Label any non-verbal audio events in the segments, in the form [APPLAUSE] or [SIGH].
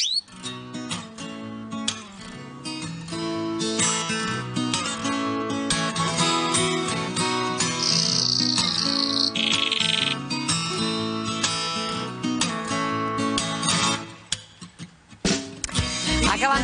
Thank you.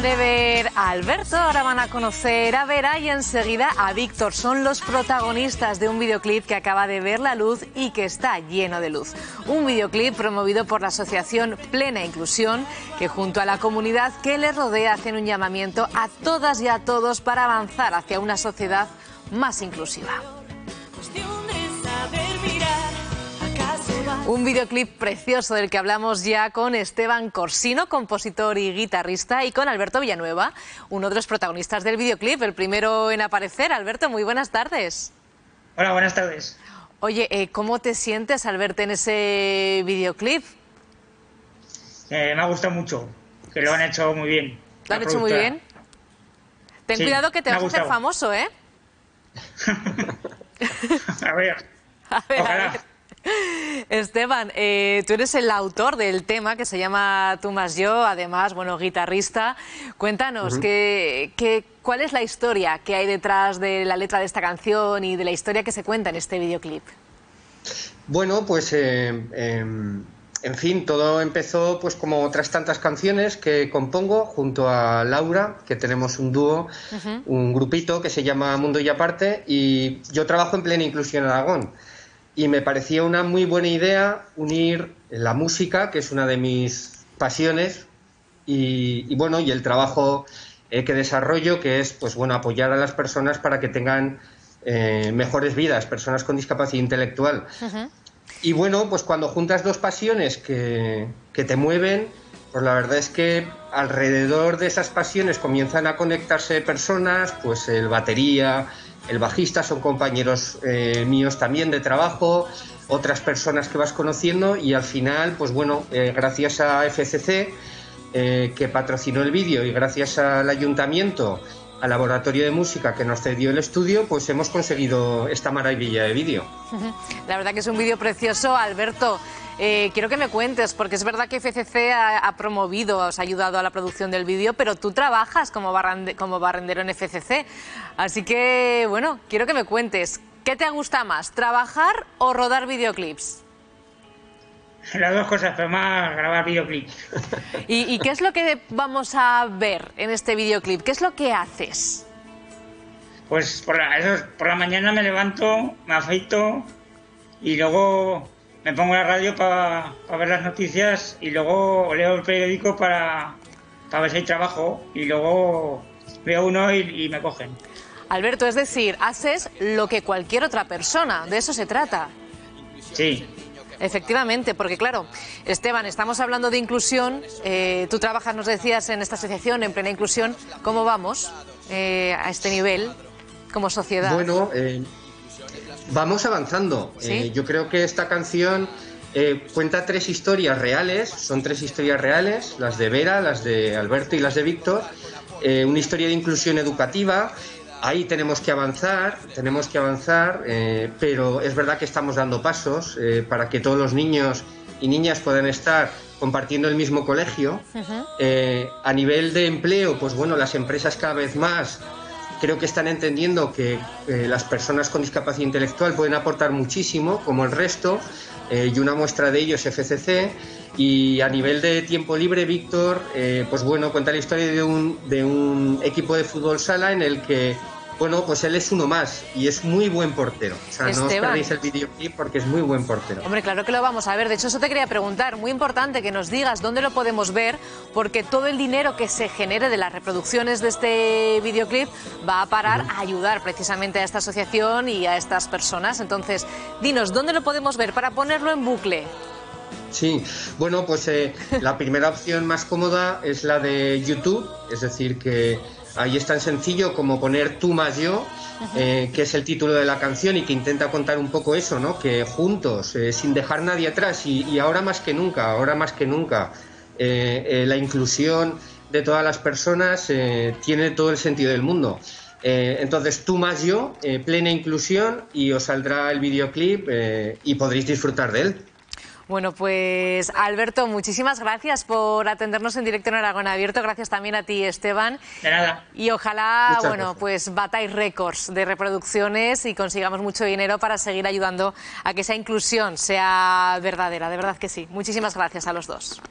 De ver a Alberto, ahora van a conocer a Vera y enseguida a Víctor. Son los protagonistas de un videoclip que acaba de ver la luz y que está lleno de luz. Un videoclip promovido por la asociación Plena Inclusión, que junto a la comunidad que le rodea hacen un llamamiento a todas y a todos para avanzar hacia una sociedad más inclusiva. Un videoclip precioso del que hablamos ya con Esteban Corsino, compositor y guitarrista, y con Alberto Villanueva, uno de los protagonistas del videoclip, el primero en aparecer. Alberto, muy buenas tardes. Hola, buenas tardes. Oye, eh, ¿cómo te sientes al verte en ese videoclip? Eh, me ha gustado mucho, que lo han hecho muy bien. ¿Lo han hecho muy bien? Ten Sí, cuidado que te vas a hacer famoso, ¿eh? [LAUGHS] [LAUGHS] A ver, A ver, a ver. Esteban, eh, tú eres el autor del tema que se llama Tú más yo, además, bueno, guitarrista. Cuéntanos, ¿qué, qué- cuál es la historia que hay detrás de la letra de esta canción y de la historia que se cuenta en este videoclip? Bueno, pues eh, eh, en fin, todo empezó pues como otras tantas canciones que compongo junto a Laura, que tenemos un dúo, un grupito que se llama Mundo y Aparte, y yo trabajo en plena inclusión en Aragón. Y me parecía una muy buena idea unir la música, que es una de mis pasiones, y, y, bueno, y el trabajo eh, que desarrollo, que es pues bueno, apoyar a las personas para que tengan eh, mejores vidas, personas con discapacidad intelectual. Y bueno, pues cuando juntas dos pasiones que, que te mueven, pues la verdad es que alrededor de esas pasiones comienzan a conectarse personas, pues el batería, el bajista son compañeros eh, míos también de trabajo, otras personas que vas conociendo y al final, pues bueno, eh, gracias a FCC, eh, que patrocinó el vídeo y gracias al ayuntamiento, al laboratorio de música que nos cedió el estudio, pues hemos conseguido esta maravilla de vídeo. [LAUGHS] La verdad que es un vídeo precioso. Alberto, eh, quiero que me cuentes, porque es verdad que FCC ha, promovido, os ha ayudado a la producción del vídeo, pero tú trabajas como, como barrendero en FCC. Así que, bueno, quiero que me cuentes, ¿qué te gusta más, trabajar o rodar videoclips? [LAUGHS] las dos cosas, pero más grabar videoclips. ¿Y, y qué es lo que vamos a ver en este videoclip? ¿Qué es lo que haces? Pues por la, eso es, por la mañana me levanto, me afeito y luego me pongo la radio para ver las noticias y luego leo el periódico para, para ver si hay trabajo y luego veo uno y, y me cogen. Alberto, es decir, haces lo que cualquier otra persona, de eso se trata. Sí, Efectivamente, porque claro, Esteban, estamos hablando de inclusión. eh, tú trabajas, nos decías, en esta asociación, en plena inclusión. ¿Cómo vamos eh, a este nivel como sociedad? Bueno, eh, vamos avanzando. ¿Sí? Eh, yo creo que esta canción eh, cuenta tres historias reales, son tres historias reales, las de Vera, las de Alberto y las de Víctor. Eh, una historia de inclusión educativa. Ahí tenemos que avanzar, tenemos que avanzar, eh, pero es verdad que estamos dando pasos eh, para que todos los niños y niñas puedan estar compartiendo el mismo colegio. Eh, a nivel de empleo, pues bueno, las empresas cada vez más creo que están entendiendo que eh, las personas con discapacidad intelectual pueden aportar muchísimo, como el resto, eh, y una muestra de ello es FCC. Y a nivel de tiempo libre, Víctor, eh, pues bueno, cuenta la historia de un, de un equipo de fútbol sala en el que, bueno, pues él es uno más y es muy buen portero. O sea, no os perdéis el videoclip porque es muy buen portero. Hombre, claro que lo vamos a ver. De hecho, eso te quería preguntar. Muy importante que nos digas dónde lo podemos ver, porque todo el dinero que se genere de las reproducciones de este videoclip va a parar a ayudar precisamente a esta asociación y a estas personas. Entonces, dinos, ¿dónde lo podemos ver para ponerlo en bucle? Sí, bueno, pues eh, la primera opción más cómoda es la de YouTube, es decir, que ahí es tan sencillo como poner tú más yo, eh, que es el título de la canción y que intenta contar un poco eso, ¿no? Que juntos, eh, sin dejar nadie atrás y, y ahora más que nunca, ahora más que nunca, eh, la inclusión de todas las personas tiene todo el sentido del mundo. Entonces, tú más yo, plena inclusión y os saldrá el videoclip y podréis disfrutar de él. Bueno, pues Alberto, muchísimas gracias por atendernos en directo en Aragón Abierto. Gracias también a ti, Esteban. De nada. Y ojalá, bueno, pues batáis récords de reproducciones y consigamos mucho dinero para seguir ayudando a que esa inclusión sea verdadera. De verdad que sí. Muchísimas gracias a los dos.